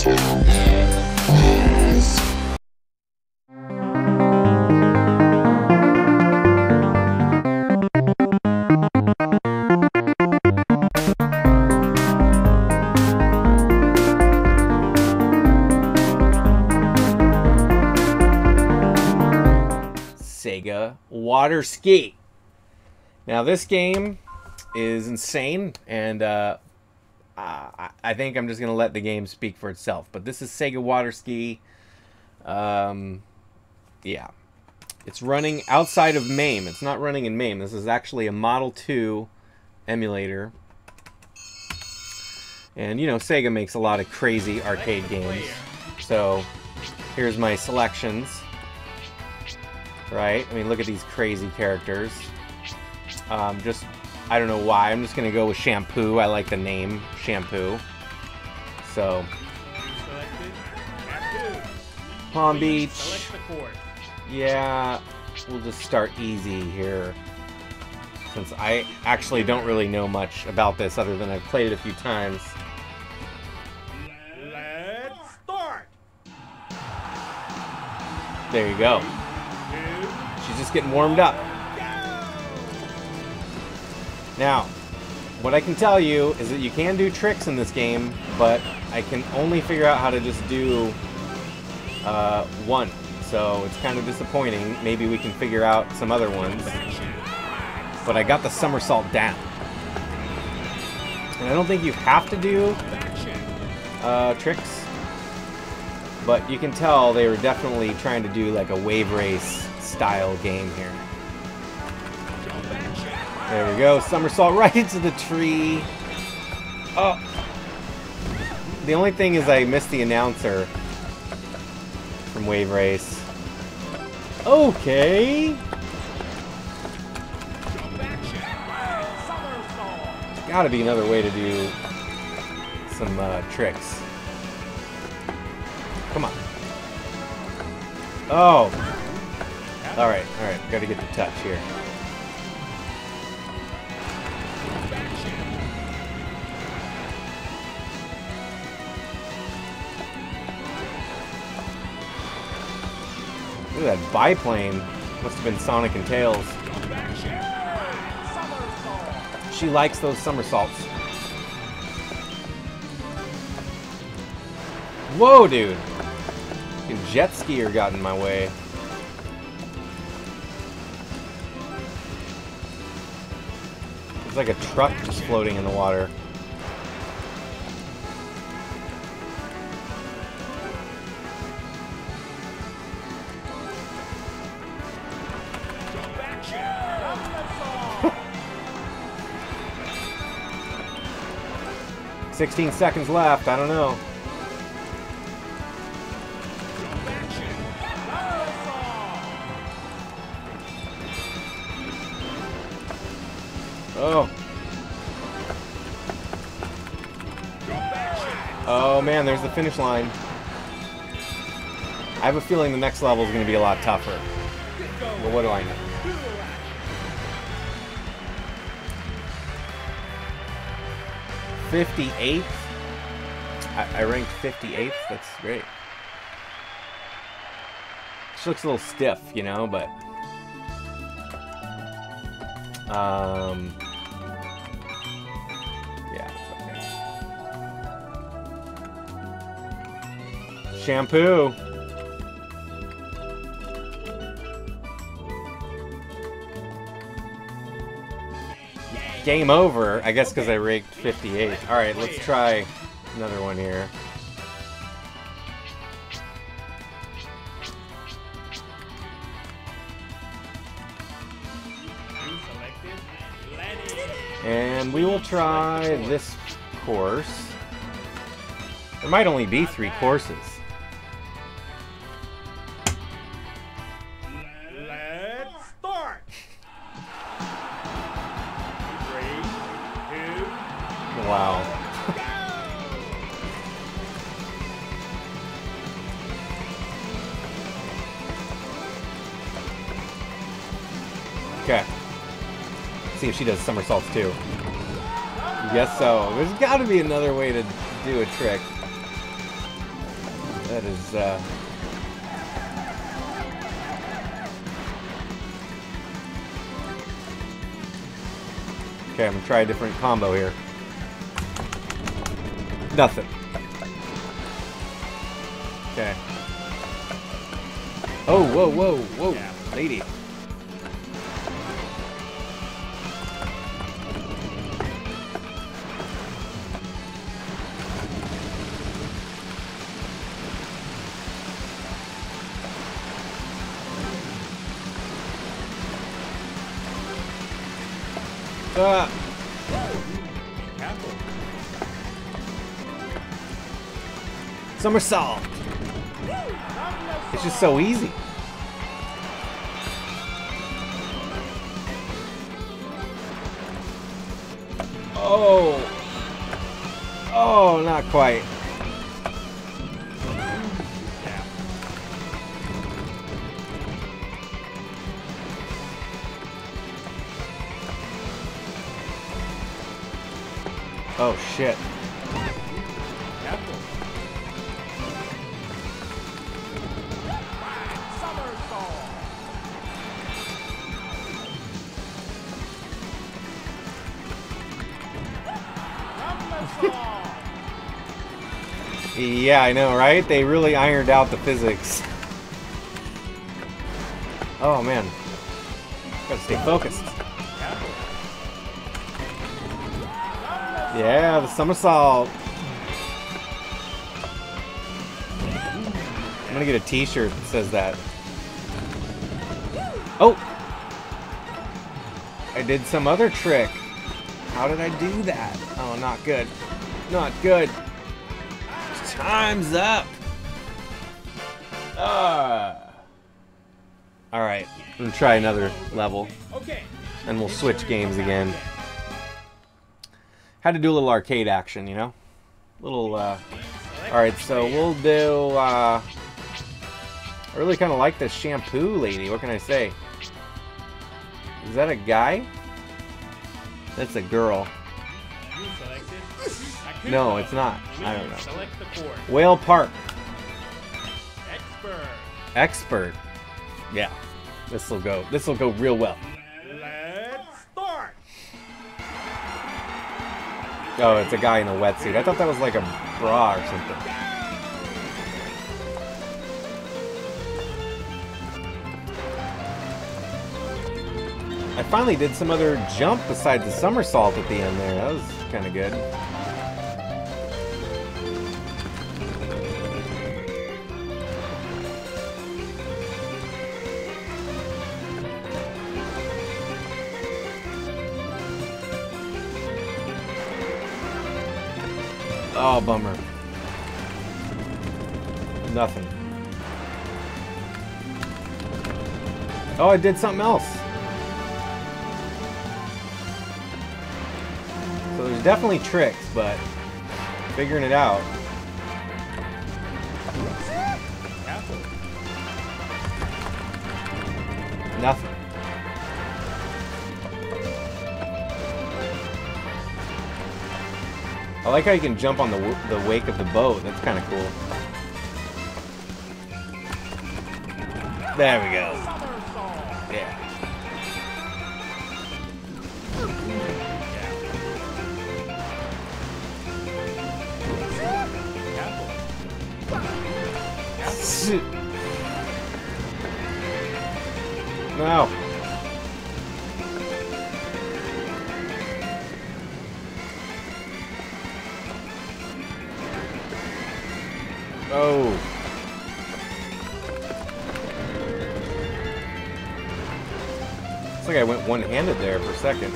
Sega Water Ski. Now this game is insane, and uh, I I think I'm just gonna let the game speak for itself. But this is Sega Water Ski. Um, yeah, it's running outside of MAME. It's not running in MAME. This is actually a Model 2 emulator. And you know, Sega makes a lot of crazy arcade games. So here's my selections. Right? I mean, look at these crazy characters. Um, just, I don't know why. I'm just going to go with Shampoo. I like the name Shampoo. So, Palm Beach. Yeah, we'll just start easy here. Since I actually don't really know much about this other than I've played it a few times. Let's start. There you go. She's just getting warmed up. Now, what I can tell you is that you can do tricks in this game, but I can only figure out how to just do uh, one. So it's kind of disappointing. Maybe we can figure out some other ones. But I got the somersault down. And I don't think you have to do uh, tricks. But you can tell they were definitely trying to do like a wave race style game here. There we go. Somersault right into the tree. Oh. The only thing is I missed the announcer from Wave Race. Okay. Gotta be another way to do some uh, tricks. Come on. Oh. Alright, alright. Gotta get the touch here. Look at that biplane. Must have been Sonic and Tails. She likes those somersaults. Whoa, dude. Fucking jet skier got in my way. It's like a truck just floating in the water. Sixteen seconds left. I don't know. Oh. Oh man, there's the finish line. I have a feeling the next level is going to be a lot tougher. But what do I know? Fifty-eighth. I, I ranked fifty-eighth. That's great. She looks a little stiff, you know, but um, yeah, okay. Shampoo. Game over, I guess because I raked 58. Alright, let's try another one here. And we will try this course. There might only be three courses. Okay. See if she does somersaults too. Guess so. There's got to be another way to do a trick. That is, uh... Okay, I'm gonna try a different combo here. Nothing. Okay. Oh, whoa, whoa, whoa, Yeah. lady. Ah. Somersault. It's just so easy. Oh. Oh, not quite. Shit. Yeah, I know, right? They really ironed out the physics. Oh, man. Gotta stay focused. Yeah, the somersault. I'm gonna get a t-shirt that says that. Oh! I did some other trick. How did I do that? Oh, not good. Not good. Time's up. Ah. Alright, I'm gonna try another level, Okay. and we'll switch games again. Had to do a little arcade action, you know? Little, uh... Alright, so we'll do, uh... I really kind of like this shampoo lady, what can I say? Is that a guy? That's a girl. No, it's not. I don't know. Select the course. Whale Park. Expert. Expert. Yeah. This'll go, this'll go real well. Oh, it's a guy in a wetsuit. I thought that was like a bra or something. I finally did some other jump besides the somersault at the end there. That was kind of good. Oh, bummer. Nothing. Oh, I did something else. So there's definitely tricks, but figuring it out. Nothing. I like how you can jump on the the wake of the boat. That's kind of cool. There we go. Yeah. No. Like I went one-handed there for a second.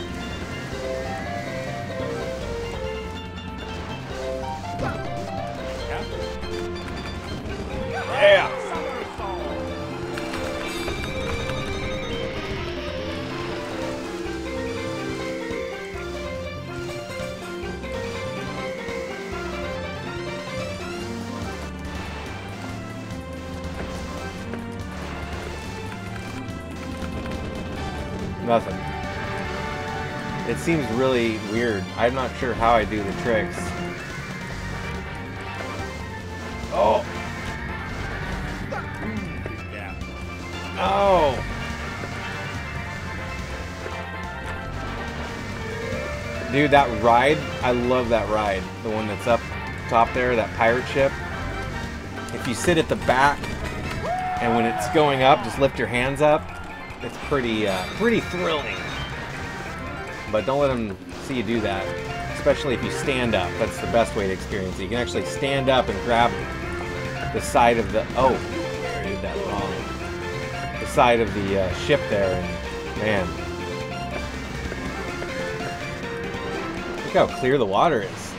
Nothing. It seems really weird. I'm not sure how I do the tricks. Oh! Yeah. Oh! Dude, that ride, I love that ride. The one that's up top there, that pirate ship. If you sit at the back and when it's going up, just lift your hands up it's pretty, uh, pretty thrilling. But don't let them see you do that, especially if you stand up. That's the best way to experience it. You can actually stand up and grab the side of the. Oh, I did that wrong. The side of the uh, ship there, and man, look how clear the water is.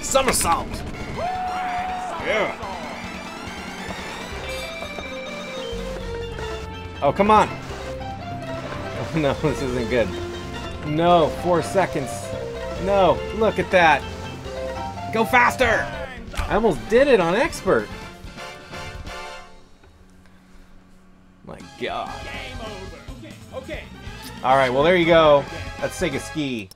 Somersault. Yeah. Oh, come on. Oh, no, this isn't good. No, four seconds. No, look at that. Go faster. I almost did it on expert. My God. Okay. Okay. All right, well, there you go. That's Sega Ski.